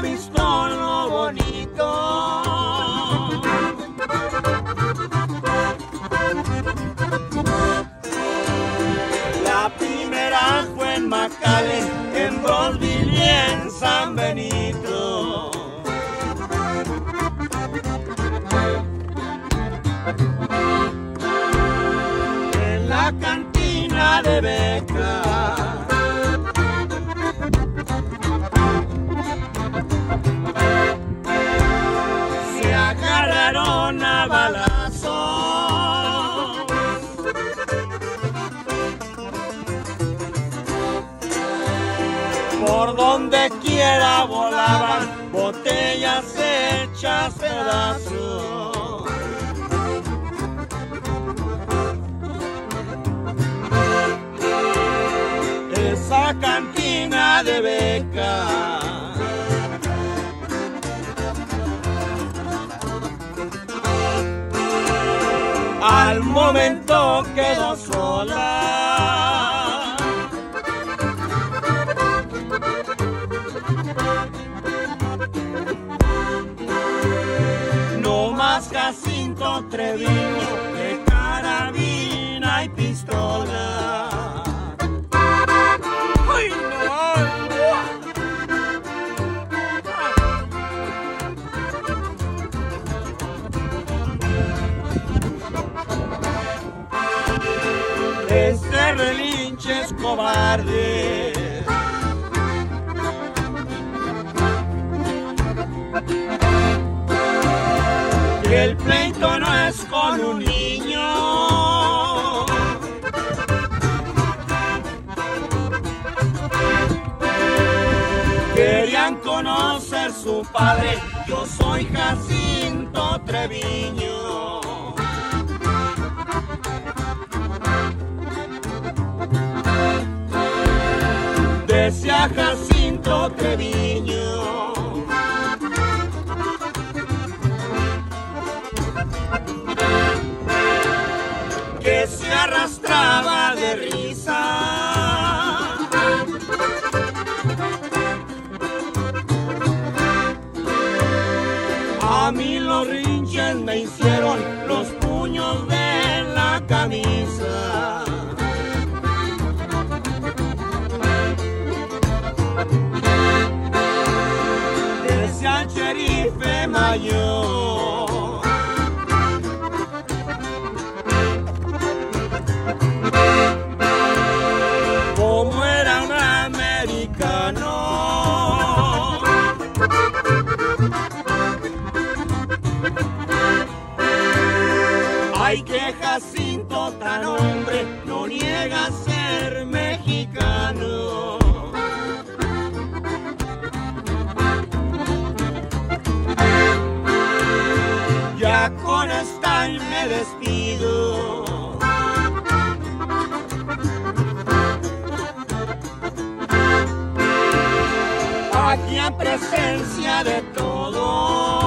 visto lo bonito. La primera fue en Macale, en Brosville y en San Benito. En la cantina de Beca. Agarraron a. Por donde quiera volaban botellas hechas pedazos. Esa cantina de beca. Al momento quedó sola. No más Jacinto Treviño Este relinche es cobarde. Y el pleito no es con un niño. Querían conocer su padre, yo soy Jacinto Treviño. Decía Jacinto Treviño. que se arrastraba de risa. A mí los rinches me hicieron los como era un americano. Ay, que Jacinto tan hombre no niega ser mexicano. Me despido. aquí en presencia de todos.